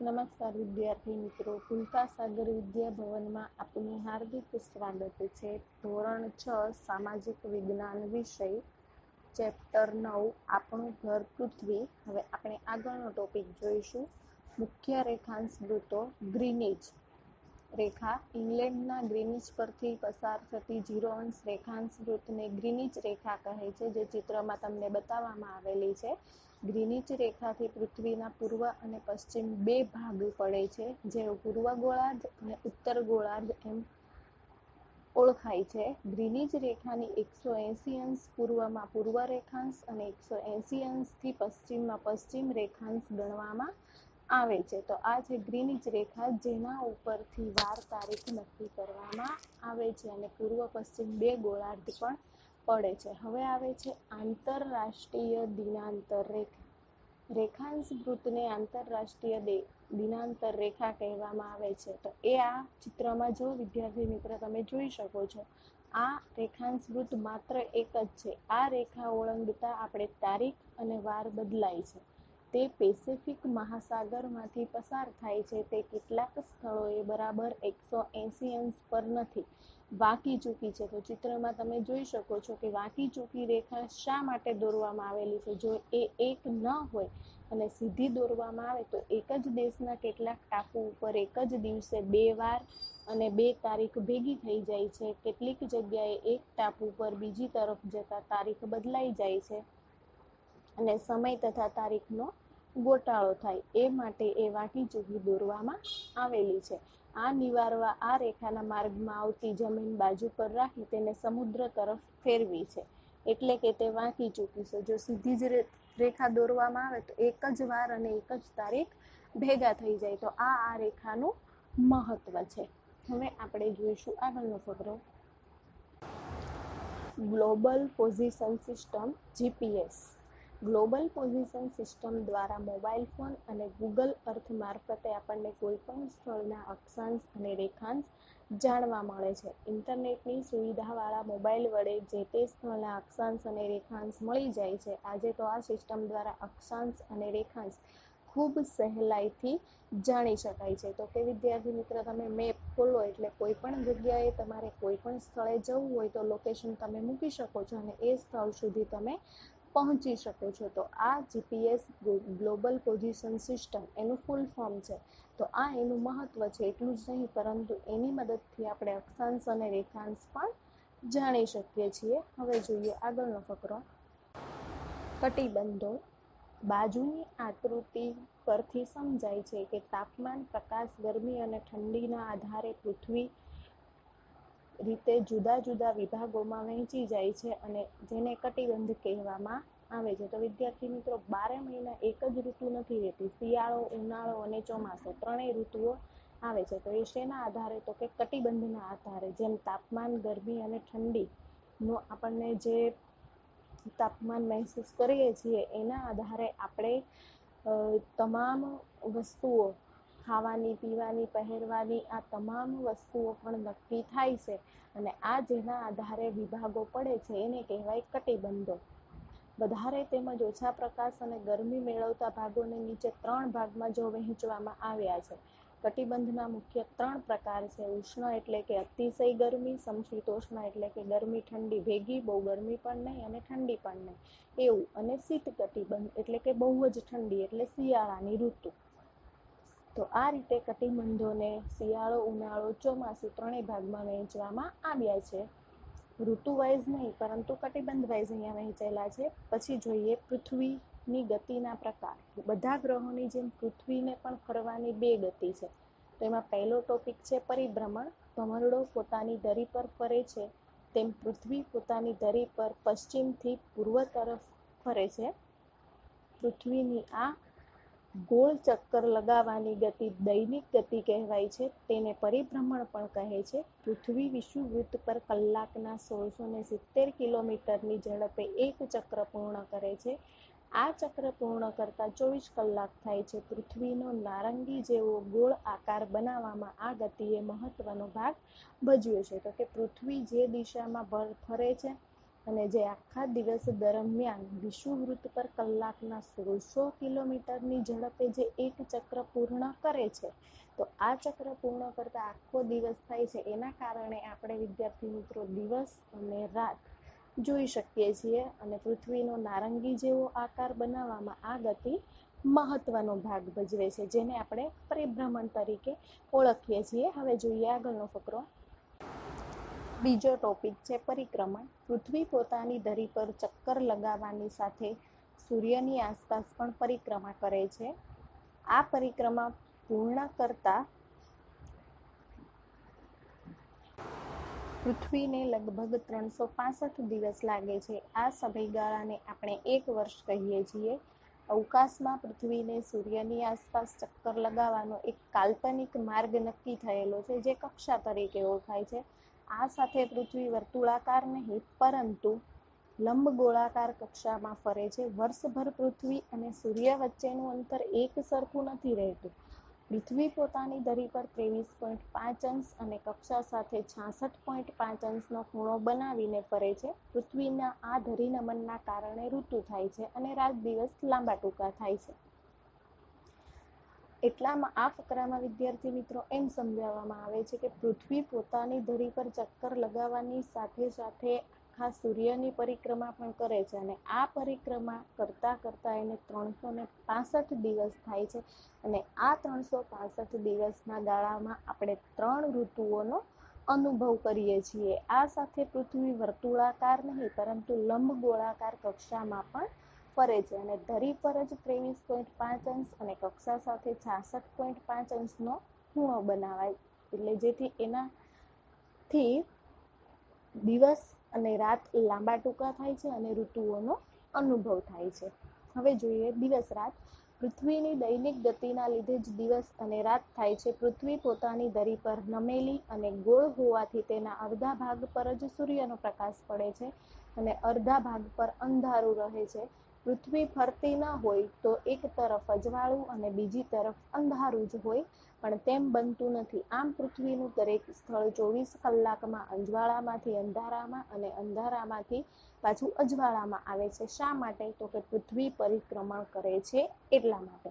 નમસ્કાર વિદ્યાર્થી મિત્રો કુલતા સાગર વિદ્યાભવનમાં આપનું હાર્દિક સ્વાગત છે. ધોરણ છ, સામાજિક વિજ્ઞાન વિષય, ચેપ્ટર નવ, આપણું ઘર પૃથ્વી. હવે આપણે આગળનો ટોપિક જોઈશું. મુખ્ય રેખાંશ વૃત્તો, ગ્રીનિજ. રેખા ઇંગ્લેન્ડના ગ્રીનિચ પરથી પસાર થતી જીરો અંશ રેખાંશ વૃત્તને ગ્રીનિચ રેખા કહે છે, જે ચિત્રમાં તમને બતાવવામાં આવેલી છે. ગ્રીનિચ રેખાથી પૃથ્વીના પૂર્વ અને પશ્ચિમ બે ભાગ પડે છે જે પૂર્વ ગોળાર્ધ અને ઉત્તર ગોળાર્ધ એમ ઓળખાય છે. ગ્રીનિચ રેખાની એકસો એંસી અંશ પૂર્વમાં પૂર્વ રેખાંશ અને એકસો એંસી અંશથી પશ્ચિમમાં પશ્ચિમ રેખાંશ ગણવામાં આવે છે. તો આ છે ગ્રીનિચ રેખા જેના ઉપરથી વાર તારીખ નક્કી કરવામાં આવે છે અને પૂર્વ પશ્ચિમ બે ગોળાર્ધ પણ પડે છે. હવે આવે છે આંતરરાષ્ટ્રીય દિનાંતર રેખા. રેખાંશ વૃત્તને આંતરરાષ્ટ્રીય દિનાંતર રેખા કહેવામાં આવે છે. તો એ આ ચિત્રમાં જો, વિદ્યાર્થી મિત્ર, તમે જોઈ શકો છો. આ રેખાંશ વૃત્ત માત્ર એક જ છે. આ રેખા ઓળંગતા આપણે તારીખ અને વાર બદલાય છે. તે પેસિફિક મહાસાગરમાંથી પસાર થાય છે. તે કેટલાક સ્થળોએ બરાબર એકસો એંસી અંશ પર નથી. વાંકી ચૂકી છે. તો ચિત્રમાં તમે જોઈ શકો છો કે વાંકી ચૂકી રેખા શા માટે દોરવામાં આવેલી છે? જો એ એક ન હોય અને સીધી દોરવામાં આવે તો એક જ દેશના કેટલાક ટાપુ ઉપર એક જ દિવસે બે વાર અને બે તારીખ ભેગી થઈ જાય છે. કેટલીક જગ્યાએ એક ટાપુ પર બીજી તરફ જતા તારીખ બદલાઈ જાય છે. અને સમય તથા તારીખનો ગોટાળો થાય. એ માટે એ વાંકી ચૂકી દોરવામાં આવેલી છે. આ નિવારવા આ રેખાના માર્ગમાં આવતી જમીન બાજુ પર રાખી તેને સમુદ્ર તરફ ફેરવી છે. એટલે કે તે વાંકી ચૂકી છે. જો સીધી જ રેખા દોરવામાં આવે તો એક જ વાર અને એક જ તારીખ ભેગા થઈ જાય. તો આ આ રેખાનું મહત્વ છે. હવે આપણે જોઈશું આગળનો ફકરો. Global position system, GPS. Global position system દ્વારા મોબાઈલ ફોન અને ગૂગલ અર્થ મારફતે આપણને કોઈપણ સ્થળના અક્ષાંશ અને રેખાંશ જાણવા મળે છે. ઇન્ટરનેટની સુવિધાવાળા મોબાઈલ વડે જે તે સ્થળના અક્ષાંશ અને રેખાંશ મળી જાય છે. આજે તો આ સિસ્ટમ દ્વારા અક્ષાંશ અને રેખાંશ ખૂબ સહેલાઈથી જાણી શકાય છે. તો કે વિદ્યાર્થી મિત્ર, તમે મેપ ખોલો એટલે કોઈ પણ જગ્યાએ તમારે કોઈ પણ સ્થળે જવું હોય તો લોકેશન તમે મૂકી શકો છો અને એ સ્થળ સુધી તમે પહોંચી શકો છો. તો આ જીપીએસ ગ્લોબલ પોઝિશન સિસ્ટમ એનું ફૂલ ફોર્મ છે. તો આ એનું મહત્ત્વ છે, એટલું જ નહીં, પરંતુ એની મદદથી આપણે અક્ષાંશ અને રેખાંશ પણ જાણી શકીએ છીએ. હવે જોઈએ આગળનો ફકરો. કટિબંધો બાજુની આકૃતિ પરથી સમજાય છે કે તાપમાન, પ્રકાશ, ગરમી અને ઠંડીના આધારે પૃથ્વી રીતે જુદા જુદા વિભાગોમાં વહેંચી જાય છે અને જેને કટિબંધ કહેવામાં આવે છે. તો વિદ્યાર્થી મિત્રો, બારે મહિના એક જ ઋતુ નથી રહેતી. શિયાળો, ઉનાળો અને ચોમાસો ત્રણેય ઋતુઓ આવે છે. તો એ શેના આધારે? તો કે કટિબંધના આધારે. જેમ તાપમાન, ગરમી અને ઠંડીનો આપણને જે તાપમાન મહેસૂસ કરીએ છીએ, એના આધારે આપણે તમામ વસ્તુઓ ખાવાની, પીવાની, પહેરવાની આ તમામ વસ્તુઓ પણ નક્કી થાય છે અને આ જેના આધારે વિભાગો પડે છે એને કહેવાય કટિબંધો. વધારે તેમજ ઓછા પ્રકાશ અને ગરમી મેળવતા ભાગોને નીચે ત્રણ ભાગમાં જો વહેંચવામાં આવ્યા છે. કટિબંધના મુખ્ય ત્રણ પ્રકાર છે. ઉષ્ણ એટલે કે અતિશય ગરમી, સમશીતોષ્ણ એટલે કે ગરમી ઠંડી ભેગી, બહુ ગરમી પણ નહીં અને ઠંડી પણ નહીં. એવું અને શીત કટિબંધ એટલે કે બહુ જ ઠંડી એટલે શિયાળાની ઋતુ. તો આ રીતે કટિબંધોને શિયાળો, ઉનાળો, ચોમાસું ત્રણેય ભાગમાં વહેંચવામાં આવ્યા છે. ઋતુ વાઇઝ નહીં, પરંતુ કટિબંધ વાઇઝ અહીંયા વહેંચેલા છે. પછી જોઈએ પૃથ્વીની ગતિના પ્રકાર. બધા ગ્રહોની જેમ પૃથ્વીને પણ ફરવાની બે ગતિ છે. તો એમાં પહેલો ટોપિક છે પરિભ્રમણ. ભમરડો પોતાની ધરી પર ફરે છે, તેમ પૃથ્વી પોતાની ધરી પર પશ્ચિમથી પૂર્વ તરફ ફરે છે. પૃથ્વીની આ ગોળ ચક્કર લગાવવાની ગતિ દૈનિક ગતિ કહેવાય છે. તેને પરિભ્રમણ પણ કહે છે. પૃથ્વી વિષુવવૃત્ત પર કલાકના સોળસો ને સિત્તેર કિલોમીટરની ઝડપે એક ચક્ર પૂર્ણ કરે છે. આ ચક્ર પૂર્ણ કરતાં ચોવીસ કલાક થાય છે. પૃથ્વીનો નારંગી જેવો ગોળ આકાર બનાવવામાં આ ગતિએ મહત્વનો ભાગ ભજવ્યો છે. તો કે પૃથ્વી જે દિશામાં ફરે છે અને જે આખા દિવસ દરમિયાન વિષુવવૃત્ત પર કલાકના સોળસો કિલોમીટરની ઝડપે જે એક ચક્ર પૂર્ણ કરે છે, તો આ ચક્ર પૂર્ણ કરતા આખો દિવસ થાય છે. એના કારણે આપણે વિદ્યાર્થી મિત્રો દિવસ અને રાત જોઈ શકીએ છીએ અને પૃથ્વીનો નારંગી જેવો આકાર બનાવવામાં આ ગતિ મહત્વનો ભાગ ભજવે છે, જેને આપણે પરિભ્રમણ તરીકે ઓળખીએ છીએ. હવે જોઈએ આગળનો ફકરો. બીજો ટોપિક છે પરિક્રમણ. પૃથ્વી પોતાની ધરી પર ચક્કર લગાવવાની સાથે સૂર્યની આસપાસ પણ પરિક્રમા કરે છે. આ પરિક્રમા પૂર્ણ કરતા પૃથ્વીને લગભગ ત્રણસો પાસઠ દિવસ લાગે છે. આ સમયગાળાને આપણે એક વર્ષ કહીએ છીએ. અવકાશમાં પૃથ્વીને સૂર્યની આસપાસ ચક્કર લગાવવાનો એક કાલ્પનિક માર્ગ નક્કી થયેલો છે, જે કક્ષા તરીકે ઓળખાય છે. આ સાથે પૃથ્વી વર્તુળાકાર નહીં, પરંતુ લંબ ગોળાકાર કક્ષામાં ફરે છે. વર્ષભર પૃથ્વી અને સૂર્ય વચ્ચેનું અંતર એક સરખું નથી રહેતું. પૃથ્વી પોતાની ધરી પર ત્રેવીસ પોઈન્ટ પાંચ અંશ અને કક્ષા સાથે છાસઠ પોઈન્ટ પાંચ અંશનો ખૂણો બનાવીને ફરે છે. પૃથ્વીના આ ધરી નમનના કારણે ઋતુ થાય છે અને રાત દિવસ લાંબા ટૂંકા થાય છે. એટલામાં આ ફકરામાં વિદ્યાર્થી મિત્રો એમ સમજાવવામાં આવે છે કે પૃથ્વી પોતાની ધરી પર ચક્કર લગાવવાની સાથે સાથે આખા સૂર્યની પરિક્રમા પણ કરે છે અને આ પરિક્રમા કરતાં કરતાં એને ત્રણસો ને પાસઠ દિવસ થાય છે અને આ ત્રણસો પાસઠ દિવસના ગાળામાં આપણે ત્રણ ઋતુઓનો અનુભવ કરીએ છીએ. આ સાથે પૃથ્વી વર્તુળાકાર નહીં, પરંતુ લંબ ગોળાકાર કક્ષામાં પણ ફરે છે અને ધરી પર જ ત્રેવીસ પોઈન્ટ પાંચ અંશ અને કક્ષા સાથે છાસઠ પોઈન્ટ પાંચ અંશનો ખૂણો બનાવાય. એટલે જેથી એનાથી દિવસ અને રાત લાંબા ટૂંકા થાય છે અને ઋતુઓનો અનુભવ થાય છે. હવે જોઈએ દિવસ રાત. પૃથ્વીની દૈનિક ગતિના લીધે જ દિવસ અને રાત થાય છે. પૃથ્વી પોતાની ધરી પર નમેલી અને ગોળ હોવાથી તેના અડધા ભાગ પર જ સૂર્યનો પ્રકાશ પડે છે અને અડધા ભાગ પર અંધારું રહે છે. પૃથ્વી ફરતી ન હોય તો એક તરફ અજવાળું અને બીજી તરફ અંધારું જ હોય, પણ તેમ બનતું નથી. આમ પૃથ્વીનું દરેક સ્થળ ચોવીસ કલાકમાં અજવાળામાંથી અંધારામાં અને અંધારામાંથી પાછું અજવાળામાં આવે છે. શા માટે? તો કે પૃથ્વી પરિક્રમણ કરે છે એટલા માટે.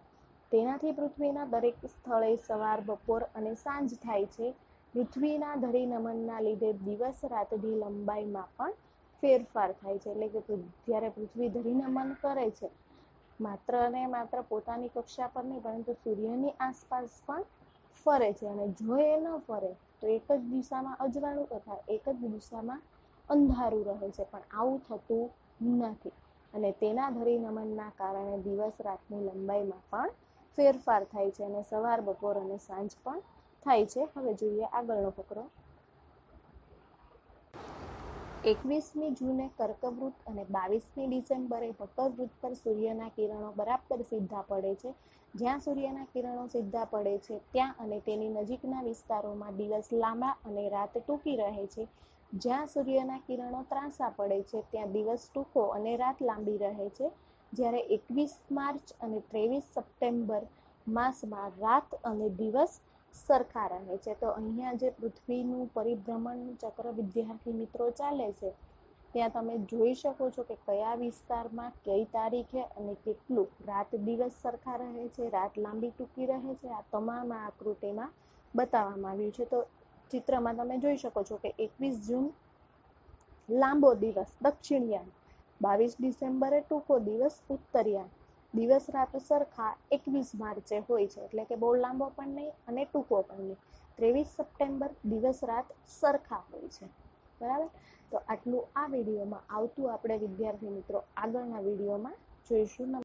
તેનાથી પૃથ્વીના દરેક સ્થળે સવાર, બપોર અને સાંજ થાય છે. પૃથ્વીના ધરી નમનના લીધે દિવસ રાતની લંબાઈમાં પણ ફેરફાર થાય છે. એટલે કે જ્યારે પૃથ્વી ધરીને મન કરે છે, માત્ર ને માત્ર પોતાની કક્ષા પર નહીં, પરંતુ સૂર્યની આસપાસ પણ ફરે છે. અને જો એ ન ફરે, તો એક જ દિશામાં અજવાળું તથા એક જ દિશામાં અંધારું રહે છે. પણ આવું થતું નથી. અને તેના ધરી નમનના કારણે દિવસ રાતની લંબાઈમાં પણ ફેરફાર થાય છે અને સવાર બપોર અને સાંજ પણ થાય છે. હવે જોઈએ આગળનો ફકરો. એકવીસમી જૂને કર્કવૃત અને બાવીસમી ડિસેમ્બરે મકરવૃત પર સૂર્યના કિરણો બરાબર સીધા પડે છે. જ્યાં સૂર્યના કિરણો સીધા પડે છે, ત્યાં અને તેની નજીકના વિસ્તારોમાં દિવસ લાંબા અને રાત ટૂંકી રહે છે. જ્યાં સૂર્યના કિરણો ત્રાંસા પડે છે, ત્યાં દિવસ ટૂંકો અને રાત લાંબી રહે છે. જ્યારે એકવીસ માર્ચ અને ત્રેવીસ સપ્ટેમ્બર માસમાં રાત અને દિવસ સરખા રહે છે. તો અહીંયા જે પૃથ્વીનું પરિભ્રમણ ચક્ર વિદ્યાર્થી મિત્રો ચાલે છે, ત્યાં તમે જોઈ શકો છો કે કયા વિસ્તારમાં કઈ તારીખે અને કેટલું રાત દિવસ સરખા રહે છે, રાત લાંબી ટૂંકી રહે છે, આ તમામ આકૃતિમાં બતાવવામાં આવ્યું છે. તો ચિત્રમાં તમે જોઈ શકો છો કે એકવીસ જૂન લાંબો દિવસ, દક્ષિણયાન, બાવીસ ડિસેમ્બરે ટૂંકો દિવસ ઉત્તરયાન દિવસ રાત સરખા એકવીસ માર્ચે હોય છે. એટલે કે બહુ લાંબો પણ નહીં અને ટૂંકો પણ નહીં. ત્રેવીસ સપ્ટેમ્બર દિવસ રાત સરખા હોય છે. બરાબર? તો આટલું આ વિડીયોમાં. આવતું આપણે વિદ્યાર્થી મિત્રો આગળના વિડીયોમાં જોઈશું.